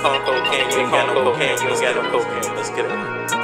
call cocaine, you ain't got no cocaine, you ain't got no cocaine. Let's get it.